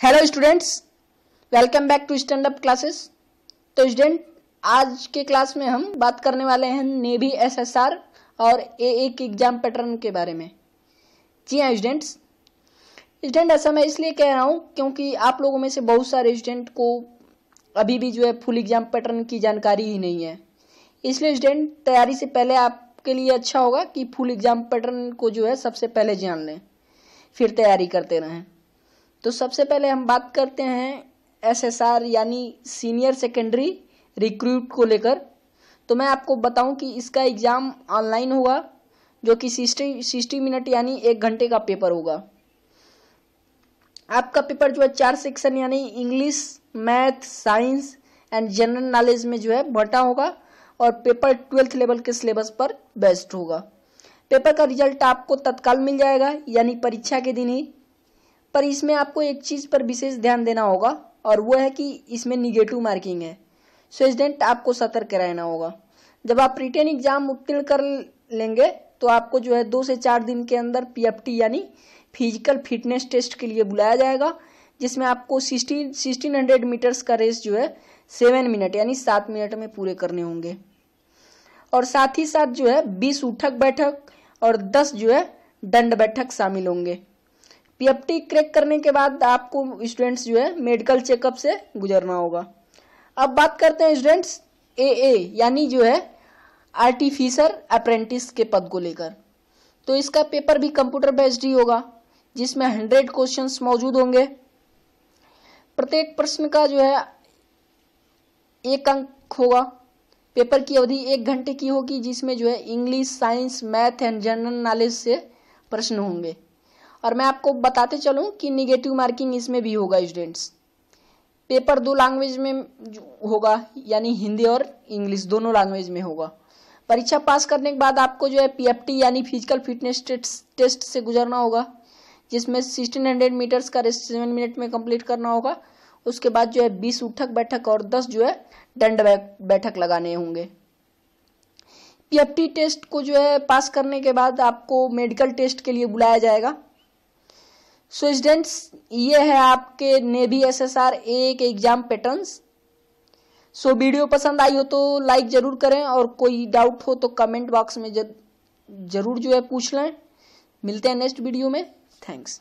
Hello students welcome back to stand up classes तो student आज के क्लास में हम बात करने वाले हैं नेवी एसएसआर और ए एक एग्ज़ाम पैटर्न के बारे में। जी हाँ स्टूडेंट्स स्टूडेंट ऐसा मैं इसलिए कह रहा हूँ क्योंकि आप लोगों में से बहुत सारे स्टूडेंट को अभी भी जो है फुल एग्ज़ाम पैटर्न की जानकारी ही नहीं है। इसलिए स्टूडेंट तैयारी से पहले आपके लिए अच्छा होगा कि फुल एग्ज़ाम पैटर्न को जो है सबसे पहले जान लें। फिर तैयारी करते रहें। तो सबसे पहले हम बात करते हैं एसएसआर यानी सीनियर सेकेंडरी रिक्रूट को लेकर। तो मैं आपको बताऊँ कि इसका एग्ज़ाम ऑनलाइन होगा जो कि सिक्सटी सिक्सटी मिनट यानी एक घंटे का पेपर होगा। आपका पेपर जो है चार सेक्शन यानी English math science and general knowledge में जो है बटा होगा और पेपर ट्वेल्थ लेवल के सिलेबस पर बेस्ड होगा। पेपर का रिज़ल्ट आपको तत्काल मिल जाएगा, यानी परीक्षा के दिन ही। पर इसमें आपको एक चीज़ पर विशेष ध्यान देना होगा, और वो है कि इसमें निगेटिव मार्किंग है। सो स्टूडेंट आपको सतर्क रहना होगा। जब आप रिटेन एग्ज़ाम उत्तीर्ण कर लेंगे तो आपको जो है दो से चार दिन के अंदर पीएफटी यानी फ़िज़िकल फिटनेस टेस्ट के लिए बुलाया जाएगा, जिसमें आपको सिक्सटीन सिक्सटीन हंड्रेड मीटर्स का रेस जो है सेवन मिनट यानी सात मिनट में पूरे करने होंगे। और साथ ही साथ जो है, बीस उठक बैठक और दस जो है, दंड बैठक शामिल होंगे। पीएफटी क्रैक करने के बाद आपको स्टूडेंट्स जो है मेडिकल चेकअप से गुजरना होगा। अब बात करते हैं स्टूडेंट्स ए ए यानी जो है आर्टिफिशर अप्रेंटिस के पद को लेकर। तो इसका पेपर भी कंप्यूटर बेस्ड ही होगा, जिसमें हंड्रेड क्वेश्चंस मौजूद होंगे। प्रत्येक प्रश्न का जो है एक अंक होगा। पेपर की अवधि एक घंटे की होगी, जिसमें जो है English science math and general knowledge से प्रश्न होंगे। और मैं आपको बताते चलूँ कि निगेटिव मार्किंग इसमें भी होगा स्टूडेंट्स पेपर दो लैंग्वेज में होगा, यानी हिंदी और इंग्लिश दोनों लैंग्वेज में होगा। परीक्षा पास करने के बाद आपको जो है पीएफटी यानी फ़िज़िकल फिटनेस टेस्ट से गुजरना होगा, जिसमें सिक्सटीन हंड्रेड मीटर्स का रेस्ट सेवन मिनट में कंप्लीट करना होगा। उसके बाद जो है बीस उठक बैठक और दस जो है दंड बैठक लगाने होंगे। पीएफटी टेस्ट को जो है पास करने के बाद आपको मेडिकल टेस्ट के लिए बुलाया जाएगा। सो स्टूडेंट्स ये है आपके नेवी एस एस ए के एग्ज़ाम पैटर्न्स सो वीडियो पसंद आई हो तो लाइक ज़रूर करें और कोई डाउट हो तो कमेंट बॉक्स में ज़रूर जो है पूछ लें. मिलते हैं नेक्स्ट वीडियो में. थैंक्स